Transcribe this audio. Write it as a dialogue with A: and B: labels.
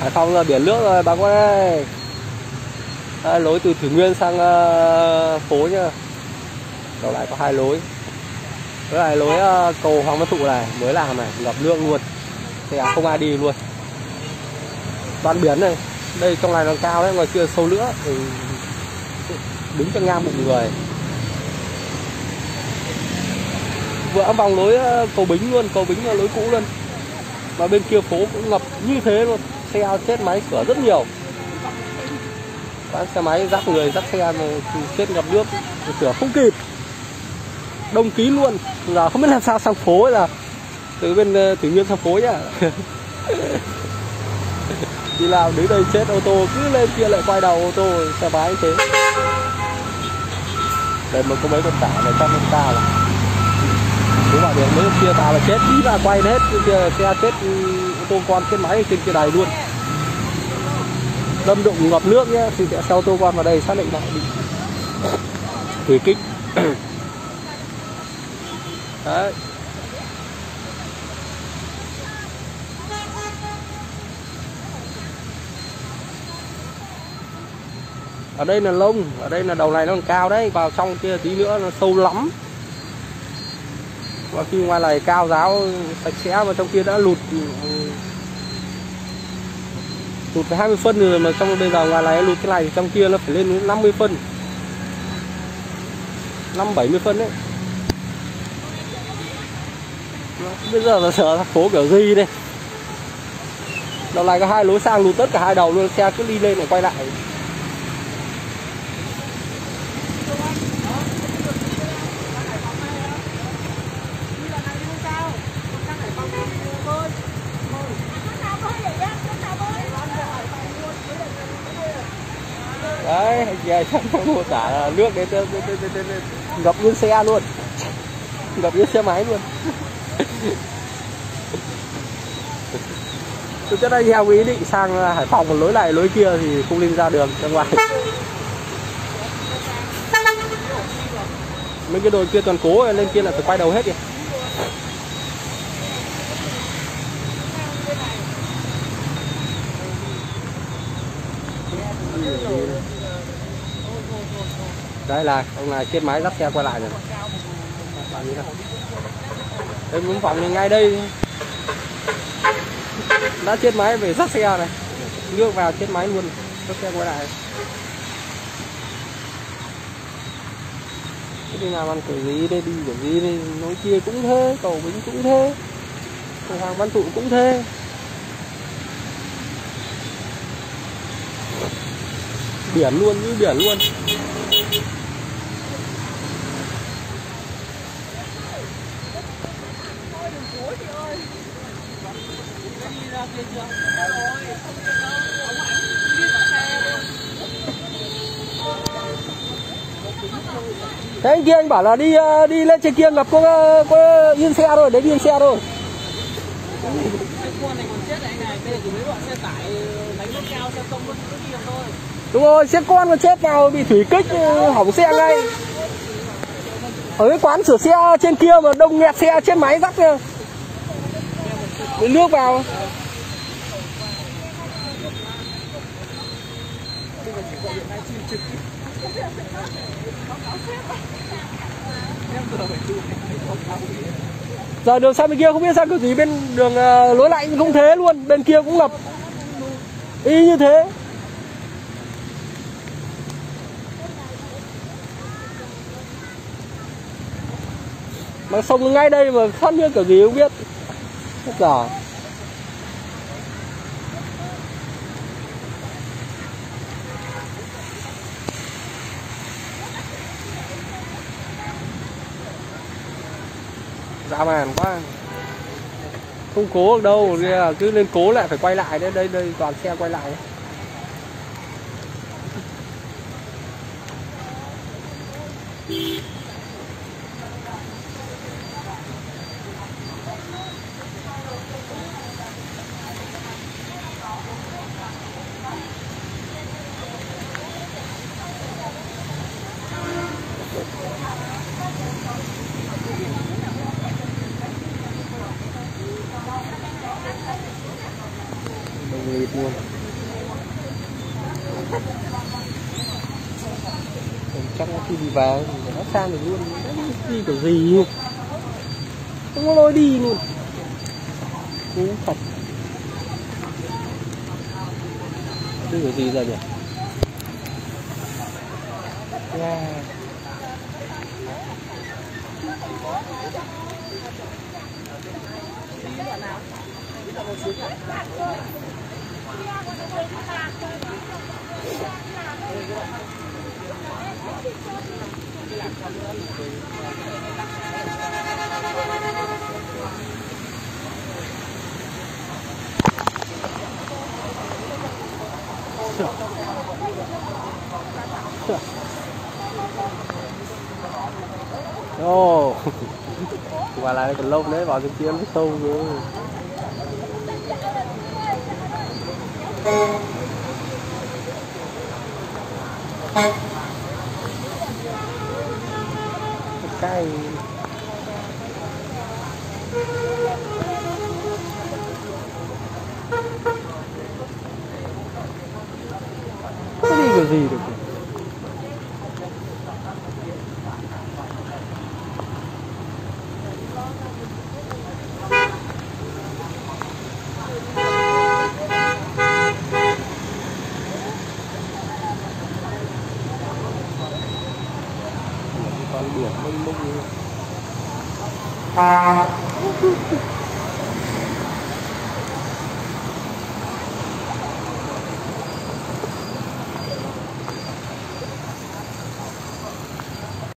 A: À, Hải Phòng là biển nước rồi bà con ơi Đây, lối từ Thủy Nguyên sang uh, phố nhá. Đầu lại có hai lối. Với lại lối uh, cầu Hoàng Văn Thụ này mới làm này ngập nước luôn. Xe không ai đi luôn. Đoạn biển này Đây trong này nó cao đấy ngoài kia sâu nữa thì đứng cho ngang bụng người. Vừa vòng lối ờ, cầu bính luôn cầu bính là lối cũ luôn. Mà bên kia phố cũng ngập như thế luôn xe chết máy cửa rất nhiều. Bán xe máy dắt người, dắt xe chết ngập nước. Cửa không kịp. Đông kín luôn. Là không biết làm sao sang phố là. Từ bên ờ, thủy nguyên sang phố nhá. Đi làm đến đây chết ô tô, cứ lên kia lại quay đầu ô tô, xe máy thế. Đây mà có mấy con tả này trong năm cao là. Nếu mà đường mấy kia ta là chết. Đi là quay hết kia xe chết tô con chết máy, trên kia đài luôn. Đâm đụng ngập nước nhé thì sẽ xe ô tô con vào đây xác định lại bị thủy kích. Đấy. Ở đây là lông, ở đây là đầu này nó còn cao đấy, vào trong kia tí nữa nó sâu lắm và khi ngoài này cao giáo, sạch sẽ, mà trong kia đã lụt ừ, lụt 20 phân rồi mà trong bây giờ ngoài này lụt cái này thì trong kia nó phải lên đến 50 phân. 5 70 phân đấy. Bây giờ là sợ phố kiểu gì đây? Đầu này có hai lối sang lụt tất cả hai đầu luôn, xe cứ đi lên lại quay lại. Đấy về trong mô tả là nước đến ngập luôn xe luôn. Ngập luôn xe máy luôn. Tôi chắc anh theo ý định sang hải phòng một lối này, lối kia thì không lên ra đường, ra ngoài. Mấy cái đồi kia toàn cố, lên kia là phải quay đầu hết kìa đây là ông này chết máy, dắt xe qua lại rồi đây muốn phòng thì ngay đây. Đã chết máy về dắt xe này. Nước vào chết máy luôn, dắt xe qua lại. Cái đi làm ăn kiểu gì đây đi kiểu gì đây nói kia cũng thế, cầu bính cũng thế. Cửa hàng văn thụ cũng thế. Biển luôn, như biển luôn. Thế anh kia anh bảo là đi ờ, đi lên trên kia gặp cô ờ, cô yên xe rồi, đấy yên xe rồi. Đúng rồi, xe con còn chết vào bị thủy kích ờ, hỏng xe ngay. Ở cái quán sửa xe trên kia mà đông nghẹt xe trên máy rắc kìa. Nước vào. Giờ đường sang bên kia không biết sang kiểu gì bên đường uh, lối lại cũng thế luôn bên kia cũng ngập. Y như thế. Mà sông ngay đây mà thoát nước kiểu gì không biết. Rất là dã man quá không cố được đâu cứ lên cố lại, phải quay lại đấy, đây đây, toàn xe quay lại đấy. Nghịt luôn. Còn chắc khi đi thì nó sang được luôn. Đi kiểu gì không có lối đi luôn. Cú thật. Đi kiểu gì ra nhỉ? Yeah. Ồ. Quả lại còn lâu đấy vào trong kia nó sâu rồi. Cái Có đi